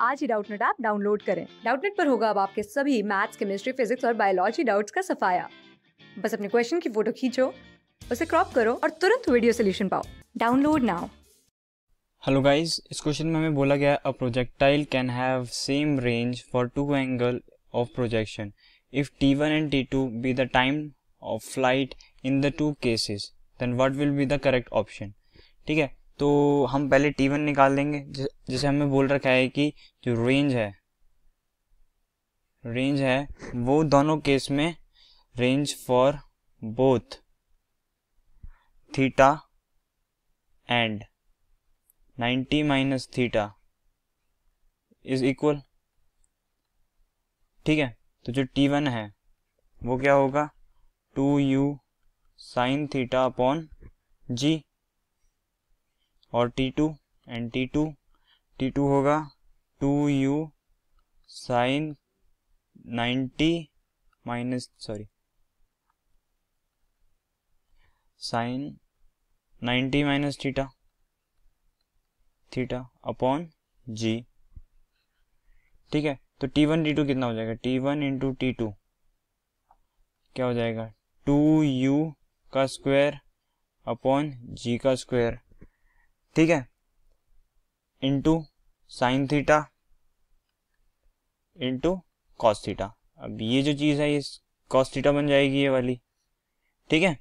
आज ही Doubtnut app download करें। डाउटनेट पर होगा अब आपके सभी मैथ्स, केमिस्ट्री, फिजिक्स और बायोलॉजी डाउट्स का सफाया। बस अपने क्वेश्चन की फ़ोटो खींचो, उसे क्रॉप करो और तुरंत वीडियो सोल्यूशन पाओ। Download now. हेलो गाइस इस क्वेश्चन में हमें बोला गया a projectile can have same range for two angle of projection if T1 and T2 be the time of flight in the two cases then what will be the correct option ठीक है? तो हम पहले T one निकाल देंगे। जैसे हमें बोल रखा है कि जो रेंज है रेंज है, वो दोनों केस में range for both theta and 90 minus theta is equal ठीक है? तो जो टी वन है, वो क्या होगा? Two u sine theta upon g और T two and T two T two होगा। Two u sine ninety minus sorry sine ninety minus theta theta upon g ठीक है? तो टी वन टी टू कितना हो जाएगा? T one into T two क्या हो जाएगा? टू यू का स्क्वायर अपॉन जी का स्क्वायर ठीक है? Into sine theta into cos theta अब ये जो चीज़ है ये कॉस थीटा बन जाएगी ये वाली। ठीक है?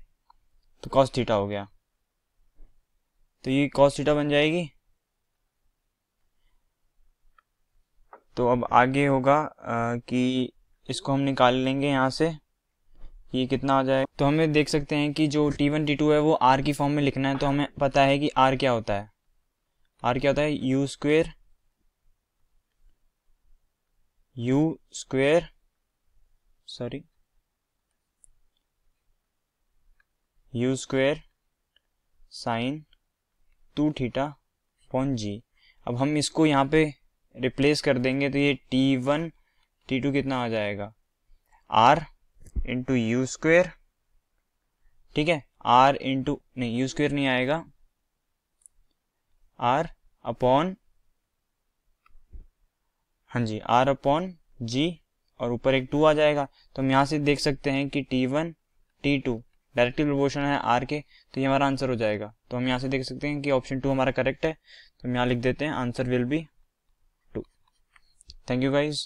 तो कॉस थीटा हो गया। तो ये कॉस थीटा बन जाएगी। तो अब आगे होगा आ, कि इसको हम निकाल लेंगे यहाँ से। ये कितना आ जाएगा? तो हमें देख सकते हैं कि जो टी वन टी टू है, वो आर की फॉर्म में लिखना है तो हमें पता है कि आर क्या होता है। आर क्या होता है? U square u square sorry u square sine two theta upon g अब हम इसको यहाँ पे रिप्लेस कर देंगे तो ये टी वन टी टू कितना आ जाएगा? आर इंटू यू स्क्वेयर ठीक है? आर इंटू नहीं यू स्क्वेयर नहीं आएगा। आर अपॉन हाँ जी आर अपॉन जी और ऊपर एक टू आ जाएगा। तो हम यहाँ से देख सकते हैं कि T one T two directly proportion है आर के तो ये हमारा आंसर हो जाएगा। तो हम यहाँ से देख सकते हैं कि ऑप्शन टू हमारा करेक्ट है। तो हम यहाँ लिख देते हैं answer will be two thank you guys